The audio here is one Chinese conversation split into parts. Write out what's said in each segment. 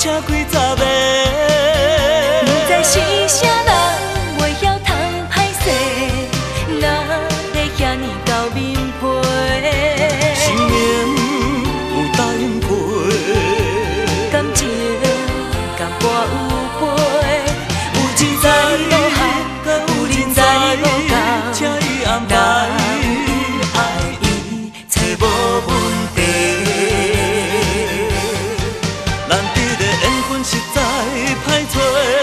车开十个这个缘分实在歹找。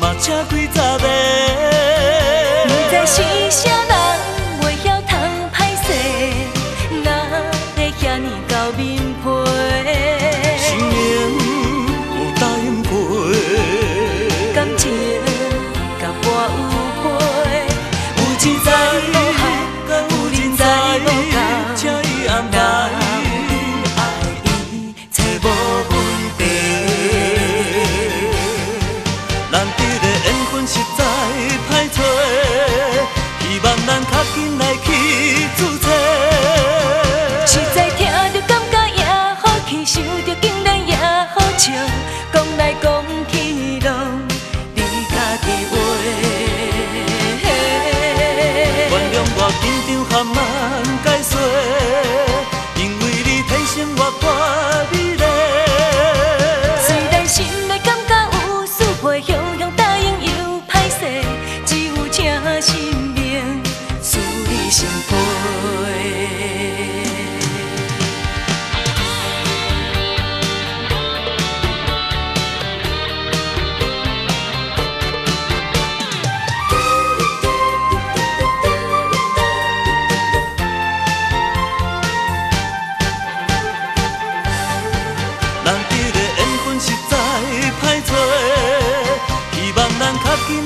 嘛请几十个。不知是啥人袂晓通歹势，哪会遐尼厚面笑，讲来讲去拢你家己话。原谅我紧张含慢解说，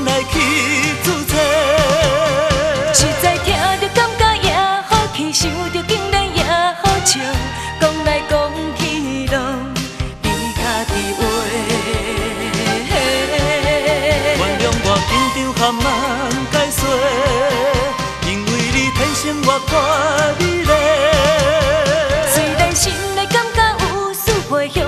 来去注册。实在听着感觉也好气，想着竟然也好笑，讲来讲去拢你家己话。原谅我紧张含慢解说，因为你天生活泼美丽。虽然心内感觉有四倍，雄